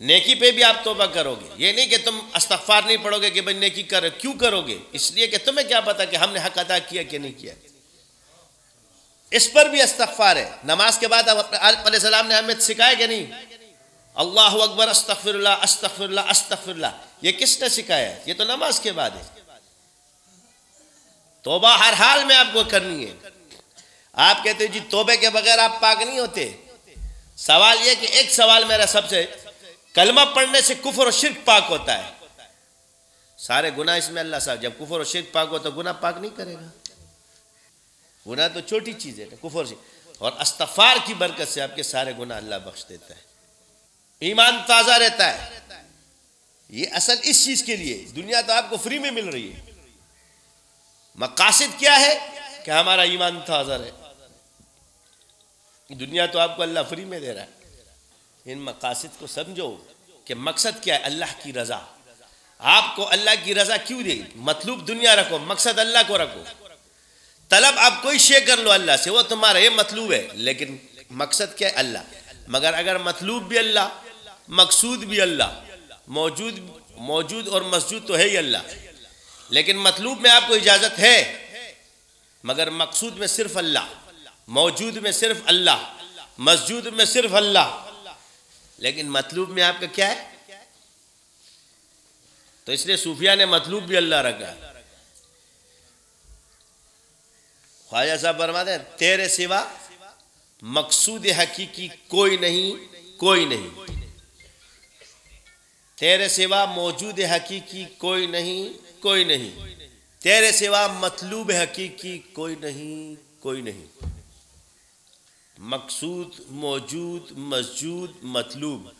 नेकी पे भी आप तोबा करोगे। ये नहीं कि तुम अस्तफार नहीं पढ़ोगे कि भाई नेकी कर, क्यों करोगे? इसलिए कि तुम्हें क्या पता कि हमने हक अदा किया कि नहीं किया? इस पर भी अस्तफार है। नमाज़ के बाद सलाम ने हमें सिखाया कि नहीं? अल्लाह अकबर अस्तफिरल्ला अस्तफिरल्ला अस्तफिरल्ला ये किसने सिखाया? है ये तो नमाज़ के बाद है। तोबा हर हाल में आपको करनी है। आप कहते जी, तोबे के बगैर आप पाक नहीं होते। सवाल यह कि एक सवाल मेरा सबसे कलमा पढ़ने से कुफर और शिरक पाक होता है। सारे गुना इसमें अल्लाह साहब, जब कुफर और शिरक पाक हो तो गुना पाक नहीं करेगा। गुना तो छोटी चीज़ है, कुफर से और अस्तफार की बरकत से आपके सारे गुना अल्लाह बख्श देता है। ईमान ताज़ा रहता है। ये असल इस चीज़ के लिए, दुनिया तो आपको फ्री में मिल रही है। मकासद क्या है? कि हमारा ईमान ताज़ा रहे। दुनिया तो आपको अल्लाह फ्री में दे रहा है। इन मकासद को समझो कि मकसद क्या है? अल्लाह की रज़ा। आपको अल्लाह की रज़ा क्यों दे? मतलूब दुनिया रखो, मकसद अल्लाह को रखो। तलब आप कोई शे कर लो अल्लाह से, वो तुम्हारा ये मतलूब है, लेकिन मकसद क्या है? अल्लाह। मगर अगर मतलूब भी अल्लाह, मकसूद भी अल्लाह, मौजूद मौजूद और मसजूद तो है ही अल्लाह। लेकिन मतलूब में आपको इजाज़त है, मगर मकसूद में सिर्फ़ अल्लाह, मौजूद में सिर्फ़ अल्लाह, मस्जूद में सिर्फ़ अल्लाह। लेकिन मतलूब में आपका क्या है? तो इसलिए सूफिया ने मतलूब भी अल्लाह रखा। ख्वाजा साहब बरमाते तेरे सिवा मकसूद हकीकी कोई नहीं कोई नहीं। तेरे सिवा मौजूद हकीकी कोई नहीं कोई नहीं। तेरे सिवा मतलूब हकीकी कोई नहीं कोई नहीं। मकसूद मौजूद मसजूद मतलूब।